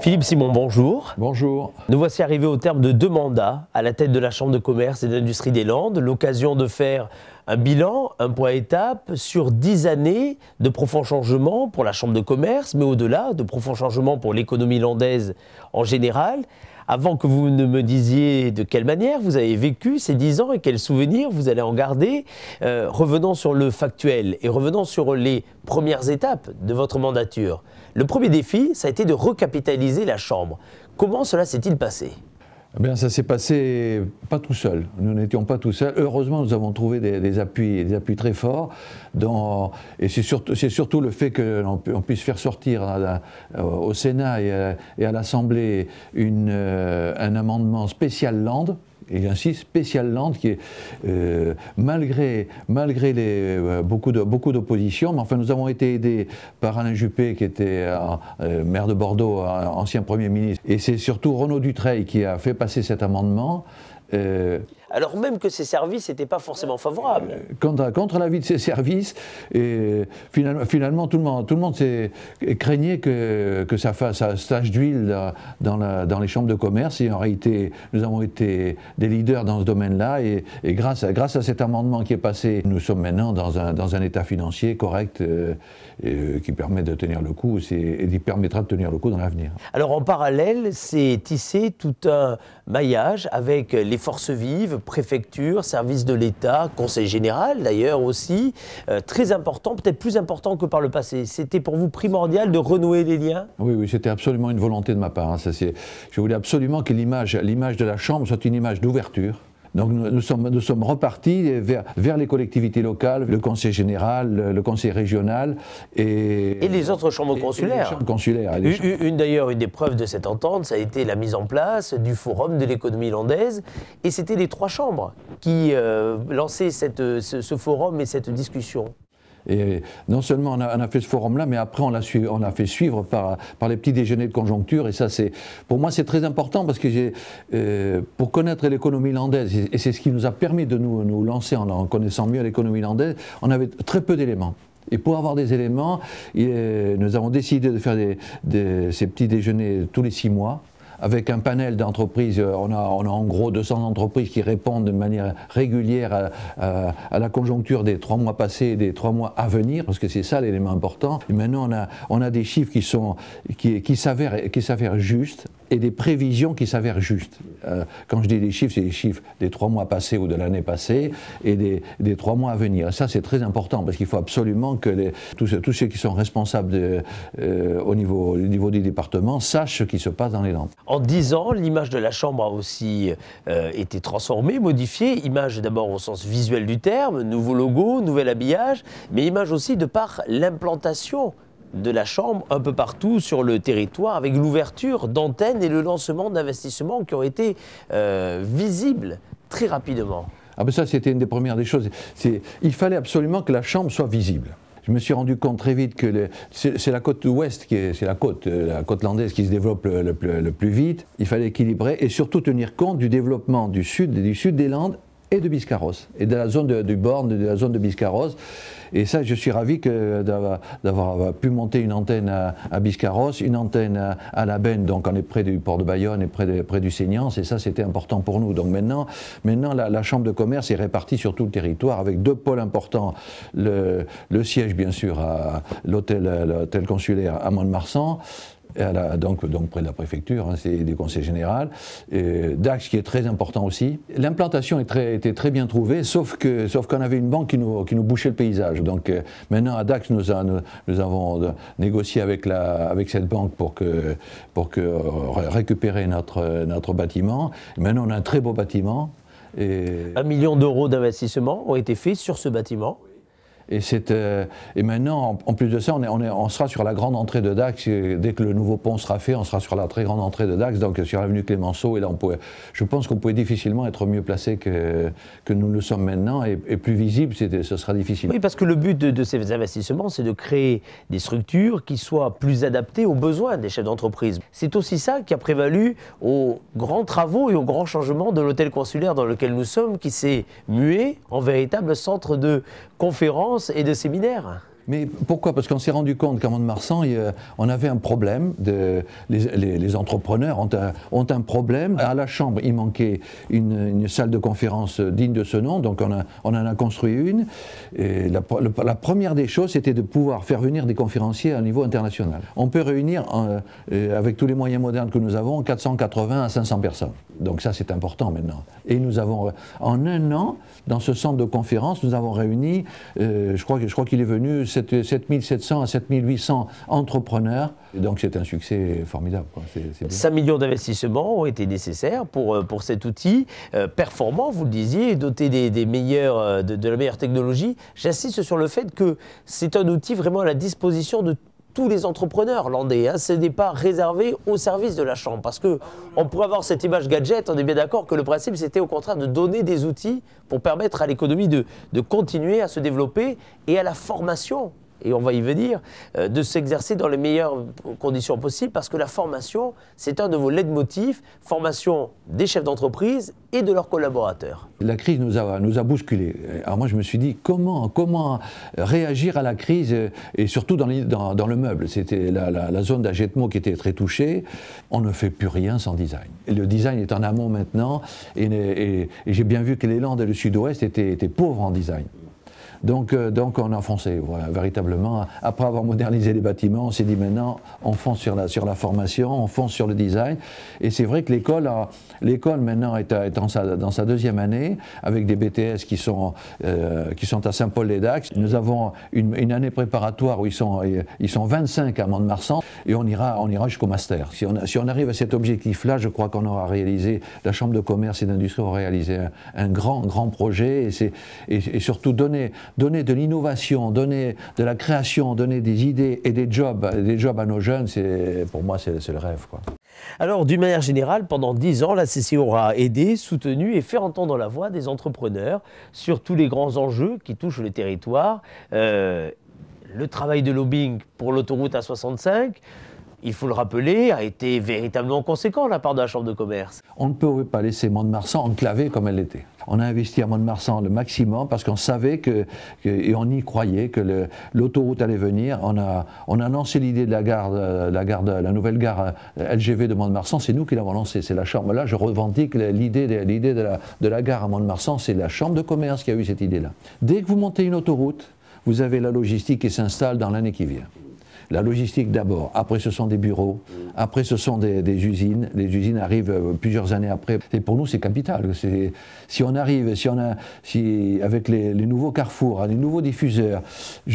Philippe Simon, bonjour. Bonjour. Nous voici arrivés au terme de deux mandats à la tête de la Chambre de commerce et d'industrie des Landes, l'occasion de faire un bilan, un point étape sur dix années de profonds changements pour la Chambre de commerce, mais au-delà, de profonds changements pour l'économie landaise en général. Avant que vous ne me disiez de quelle manière vous avez vécu ces dix ans et quels souvenirs vous allez en garder, euh, revenons sur le factuel et revenons sur les premières étapes de votre mandature. Le premier défi, ça a été de recapitaliser la Chambre. Comment cela s'est-il passé? Eh bien, ça s'est passé pas tout seul. Nous n'étions pas tout seuls. Heureusement, nous avons trouvé des, appuis, des appuis très forts. Et c'est surtout, le fait qu'on puisse faire sortir au Sénat et à, l'Assemblée euh, un amendement spécial Land et ainsi Spécial Land qui est, euh, malgré, malgré les, euh, beaucoup d'opposition, mais enfin nous avons été aidés par Alain Juppé qui était euh, maire de Bordeaux, ancien Premier ministre, et c'est surtout Renaud Dutreil qui a fait passer cet amendement alors même que ces services n'étaient pas forcément favorables. Contre, contre l'avis de ces services, et finalement, finalement, tout le monde, tout le monde craignait que, que ça fasse un stage d'huile dans, dans, les chambres de commerce, et en réalité, nous avons été des leaders dans ce domaine-là, et, grâce, à, grâce à cet amendement qui est passé, nous sommes maintenant dans un, dans un état financier correct euh, qui permet de tenir le coup, et qui permettra de tenir le coup dans l'avenir. Alors en parallèle, c'est tissé tout un maillage avec les forces vives, préfecture, service de l'État, conseil général d'ailleurs aussi, euh, très important, peut-être plus important que par le passé. C'était pour vous primordial de renouer les liens? Oui, oui, c'était absolument une volonté de ma part. Hein. Je voulais absolument que l'image de la Chambre soit une image d'ouverture donc nous, sommes, nous sommes repartis vers, vers, les collectivités locales, le conseil général, le, conseil régional et, et les autres chambres consulaires. chambres consulaires Une, d'ailleurs, une des preuves de cette entente, ça a été la mise en place du forum de l'économie landaise. Et c'était les trois chambres qui euh, lançaient cette, ce forum et cette discussion. Et non seulement on a, fait ce forum-là, mais après on l'a on fait suivre par, par les petits déjeuners de conjoncture. Et ça, c'est pour moi, c'est très important parce que euh, pour connaître l'économie landaise, et c'est ce qui nous a permis de nous, nous lancer en, connaissant mieux l'économie landaise, on avait très peu d'éléments. Et pour avoir des éléments, nous avons décidé de faire ces petits déjeuners tous les six mois avec un panel d'entreprises. Euh, on a, en gros 200 entreprises qui répondent de manière régulière à, la conjoncture des trois mois passés et des trois mois à venir, parce que c'est ça l'élément important. Maintenant, on a, des chiffres qui, s'avèrent justes et des prévisions qui s'avèrent justes. Euh, quand je dis des chiffres, c'est des chiffres des trois mois passés ou de l'année passée et des, trois mois à venir. Ça, c'est très important parce qu'il faut absolument que tous, ceux qui sont responsables euh, au, niveau, au niveau du département sachent ce qui se passe dans les Landes. En dix ans, l'image de la Chambre a aussi euh, été transformée, modifiée. Image d'abord au sens visuel du terme, nouveau logo, nouvel habillage, mais image aussi de par l'implantation de la Chambre un peu partout sur le territoire, avec l'ouverture d'antennes et le lancement d'investissements qui ont été euh, visibles très rapidement. Ah ben ça, c'était une des premières des choses. Il fallait absolument que la Chambre soit visible je me suis rendu compte très vite que c'est la côte ouest, c'est la côte, euh, la côte landaise qui se développe le, plus, vite. Il fallait équilibrer et surtout tenir compte du développement du sud, du sud des Landes et de Biscarros, et de la zone du Borne, de la zone de Biscarros. Et ça, je suis ravi d'avoir pu monter une antenne à, Biscarros, une antenne à, La Benne, donc on est près du port de Bayonne et près, près du Seignance, et ça, c'était important pour nous. Donc maintenant, maintenant la, Chambre de commerce est répartie sur tout le territoire avec deux pôles importants. Le, le siège, bien sûr, à l'hôtel consulaire à Mont-de-Marsan, donc, près de la préfecture, hein, c'est du conseil général. Dax qui est très important aussi. L'implantation était très bien trouvée, sauf qu'on avait une banque qui nous, bouchait le paysage. Donc euh, maintenant à Dax, nous, avons négocié avec, cette banque pour, euh, récupérer notre, bâtiment. Maintenant on a un très beau bâtiment. Un million d'euros d'investissement ont été faits sur ce bâtiment. Et, euh, et maintenant, en, plus de ça, on, est, on, est, on, sera sur la grande entrée de Dax. Dès que le nouveau pont sera fait, on sera sur la très grande entrée de Dax, donc sur l'avenue Clémenceau. Et là, on pouvait, je pense qu'on pouvait difficilement être mieux placé que, que nous le sommes maintenant et, plus visible, ce sera difficile. Oui, parce que le but de, ces investissements, c'est de créer des structures qui soient plus adaptées aux besoins des chefs d'entreprise. C'est aussi ça qui a prévalu aux grands travaux et aux grands changements de l'hôtel consulaire dans lequel nous sommes, qui s'est mué en véritable centre de conférences et de séminaires. Mais pourquoi? Parce qu'on s'est rendu compte qu'à Mont-de-Marsan, on avait un problème. De, les, entrepreneurs ont un, ont un, problème. À la Chambre, il manquait une, salle de conférence digne de ce nom, donc on, a, on en a construit une. Et la, la première des choses, c'était de pouvoir faire venir des conférenciers à niveau international. On peut réunir, euh, avec tous les moyens modernes que nous avons, 480 à 500 personnes. Donc ça, c'est important maintenant. Et nous avons, en un an, dans ce centre de conférence, nous avons réuni, euh, je crois, je crois qu'il est venu 7700 à 7800 entrepreneurs. Donc c'est un succès formidable. 5 millions d'investissements ont été nécessaires pour, euh, pour cet outil euh, performant, vous le disiez, doté des, meilleurs, de, de la meilleure technologie. J'insiste sur le fait que c'est un outil vraiment à la disposition de tous les entrepreneurs landais. Hein. Ce n'est pas réservé au service de la Chambre. Parce qu'on pourrait avoir cette image gadget, on est bien d'accord que le principe, c'était au contraire de donner des outils pour permettre à l'économie de, de continuer à se développer et à la formation et on va y venir, euh, de s'exercer dans les meilleures conditions possibles parce que la formation, c'est un de vos leitmotifs, formation des chefs d'entreprise et de leurs collaborateurs. La crise nous a, nous a bousculés. Alors moi je me suis dit comment, comment réagir à la crise et surtout dans, le meuble. C'était la, la, zone d'Agetmo qui était très touchée. On ne fait plus rien sans design. Le design est en amont maintenant et, et, j'ai bien vu que les Landes et le Sud-Ouest étaient, étaient pauvres en design. Donc, euh, donc on a foncé, véritablement. Après avoir modernisé les bâtiments, on s'est dit maintenant, on fonce sur la, sur la formation, on fonce sur le design. Et c'est vrai que l'école, maintenant est, dans, sa, deuxième année, avec des BTS qui sont, euh, qui sont à Saint-Paul-les-Dax. Nous avons une, année préparatoire où ils sont, ils sont 25 à Mont-de-Marsan et on ira, on ira jusqu'au master. Si on, si on arrive à cet objectif-là, je crois qu'on aura réalisé, la Chambre de commerce et d'industrie aura réalisé un, grand, grand projet et, et, et surtout donner, donner de l'innovation, donner de la création, donner des idées et des jobs, à nos jeunes, pour moi, c'est, le rêve. Alors, d'une manière générale, pendant dix ans, la CCI aura aidé, soutenu et fait entendre la voix des entrepreneurs sur tous les grands enjeux qui touchent le territoire. Euh, le travail de lobbying pour l'autoroute A65, il faut le rappeler, a été véritablement conséquent de la part de la Chambre de commerce. On ne peut pas laisser Mont-de-Marsan enclavé comme elle l'était. On a investi à Mont-de-Marsan le maximum parce qu'on savait que, et on y croyait que l'autoroute allait venir. On a, on a lancé l'idée de la gare, la, gare la nouvelle gare euh, LGV de Mont-de-Marsan. C'est nous qui l'avons lancé, c'est la Chambre. Là, je revendique l'idée de, la, de la gare à Mont-de-Marsan. C'est la Chambre de commerce qui a eu cette idée-là. Dès que vous montez une autoroute, vous avez la logistique qui s'installe dans l'année qui vient. La logistique d'abord, après ce sont des bureaux, après ce sont des, usines. Les usines arrivent euh, plusieurs années après. Et pour nous, c'est capital. Si on arrive, si on a, si avec les, nouveaux carrefours, les nouveaux diffuseurs,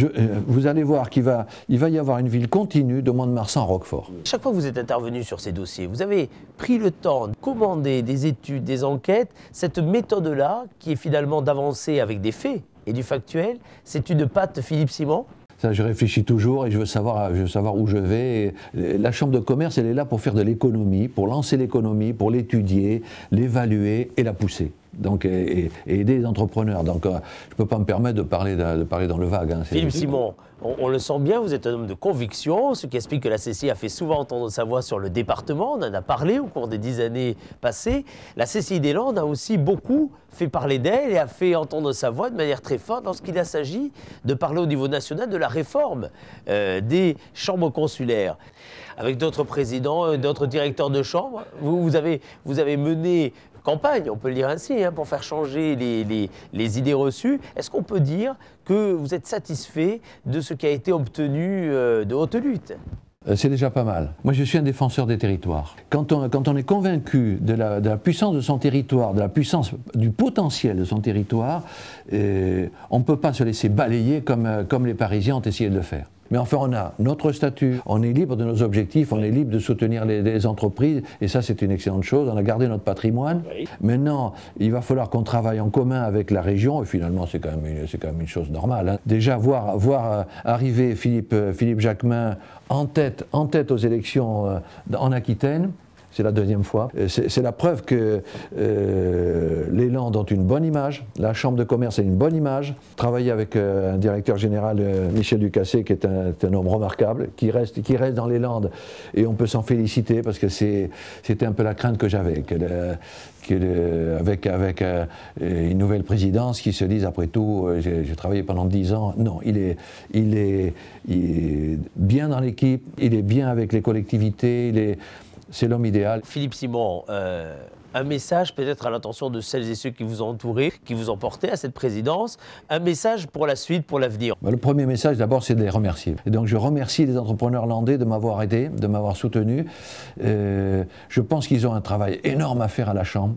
euh, vous allez voir qu'il va, il va y avoir une ville continue de Mont-de-Marsan à Roquefort. Chaque fois que vous êtes intervenu sur ces dossiers, vous avez pris le temps de commander des études, des enquêtes. Cette méthode-là, qui est finalement d'avancer avec des faits et du factuel, c'est une patte Philippe Simon ça, je réfléchis toujours et je veux savoir, où je vais. la chambre de commerce, elle est là pour faire de l'économie, pour lancer l'économie, pour l'étudier, l'évaluer et la pousser donc, et, aider les entrepreneurs. Donc, euh, je ne peux pas me permettre de parler, de, parler dans le vague. Hein, Philippe Simon, on, le sent bien, vous êtes un homme de conviction, ce qui explique que la CCI a fait souvent entendre sa voix sur le département. On en a parlé au cours des dix années passées. La CCI des Landes a aussi beaucoup fait parler d'elle et a fait entendre sa voix de manière très forte lorsqu'il s'agit de parler au niveau national de la réforme euh, des chambres consulaires. Avec d'autres présidents, euh, d'autres directeurs de chambres, vous, vous, avez, vous avez mené campagne, on peut le dire ainsi, hein, pour faire changer les, idées reçues. Est-ce qu'on peut dire que vous êtes satisfait de ce qui a été obtenu euh, de haute lutte? Euh, c'est déjà pas mal. Moi, je suis un défenseur des territoires. Quand on, quand on est convaincu de la, de la, puissance de son territoire, de la puissance, du potentiel de son territoire, euh, on ne peut pas se laisser balayer comme, comme les Parisiens ont essayé de le faire. Mais enfin, on a notre statut, on est libre de nos objectifs, on est libre de soutenir les, entreprises, et ça, c'est une excellente chose. On a gardé notre patrimoine. Maintenant, il va falloir qu'on travaille en commun avec la région, et finalement, c'est quand, même une, quand même une chose normale. Hein. Déjà, voir, voir euh, arriver Philippe, euh, Philippe Jacquemin en tête, en tête aux élections euh, en Aquitaine, c'est la deuxième fois. C'est la preuve que les Landes ont une bonne image, la Chambre de commerce a une bonne image. Travailler avec un directeur général, Michel Ducassé, qui est un, homme remarquable, qui reste, qui reste dans les Landes, et on peut s'en féliciter parce que c'était un peu la crainte que j'avais, avec, avec euh, une nouvelle présidence qui se dise après tout, euh, j'ai travaillé pendant dix ans. Non, il est, il est, bien dans l'équipe, il est bien avec les collectivités, c'est l'homme idéal. Philippe Simon, euh, un message peut-être à l'intention de celles et ceux qui vous ont entouré, qui vous ont porté à cette présidence, un message pour la suite, pour l'avenir bah, Le premier message d'abord c'est de les remercier. Et donc je remercie les entrepreneurs landais de m'avoir aidé, de m'avoir soutenu. Euh, je pense qu'ils ont un travail énorme à faire à la Chambre.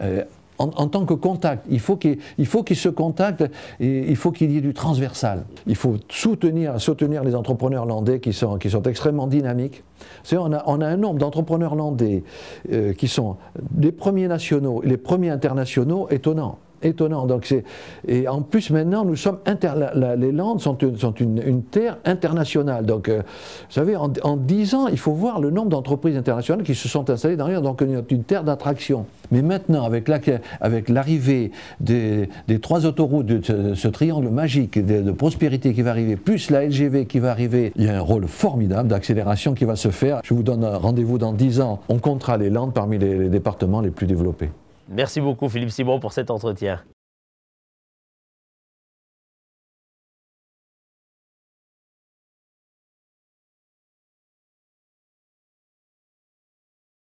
Euh, en, tant que contact. Il faut qu'ils se contactent et il faut qu'il y ait du transversal. Il faut soutenir, soutenir les entrepreneurs landais qui sont, extrêmement dynamiques. On a, a, un nombre d'entrepreneurs landais euh, qui sont les premiers nationaux les premiers internationaux étonnants étonnant. Donc et en plus maintenant, nous sommes les Landes sont, une, une, terre internationale. Donc, euh, vous savez, en, dix ans, il faut voir le nombre d'entreprises internationales qui se sont installées dans les Donc, une terre d'attraction. Mais maintenant, avec l'arrivée des, trois autoroutes, de ce, triangle magique de, prospérité qui va arriver, plus la LGV qui va arriver, il y a un rôle formidable d'accélération qui va se faire. Je vous donne rendez-vous dans dix ans. On comptera les Landes parmi les départements les plus développés. Merci beaucoup Philippe Simon pour cet entretien.